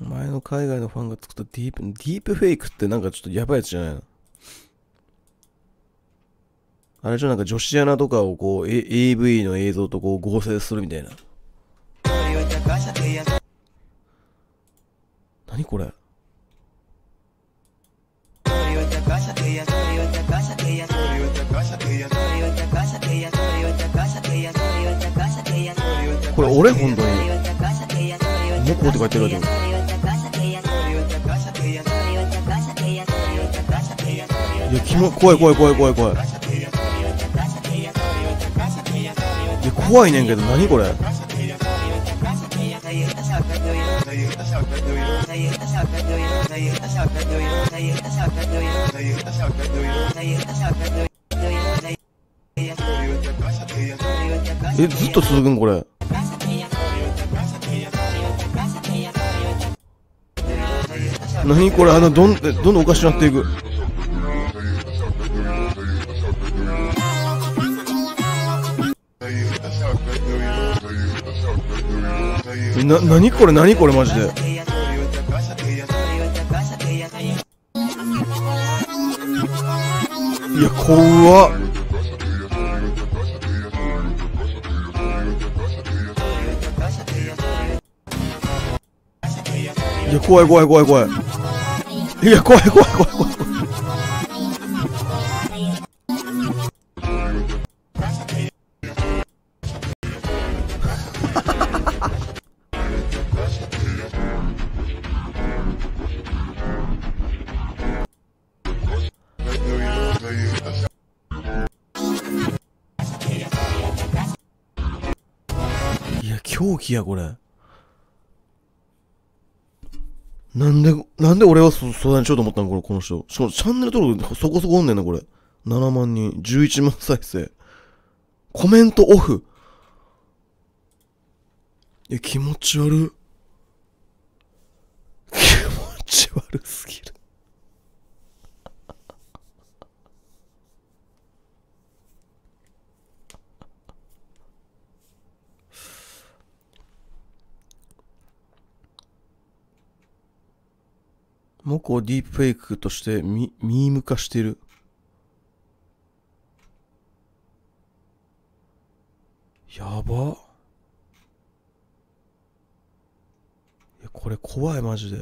前の海外のファンが作ったディープ、ディープフェイクってなんかちょっとやばいやつじゃないの？あれじゃなんか女子アナとかをこう、A、AV の映像とこう合成するみたいな。何これ？これ俺本当に。モコって書いてるわけいやキモ怖い怖い怖い怖い怖い。いや怖いねんけど何これ？えずっと続くんこれ。何これ？あのどんどんどんおかしくなっていく。えな何これ何これマジで。いや怖っ。いや怖い怖い怖い怖い。いや怖い怖い怖い怖い。狂気やこれなんで、なんで俺は相談しようと思ったのこのこの人。しかもチャンネル登録そこそこおんねんな、これ。7万人、11万再生。コメントオフ。え、気持ち悪い。気持ち悪すぎる。モコをディープフェイクとしてミミーム化してる？やば。いや、これ怖い、マジで。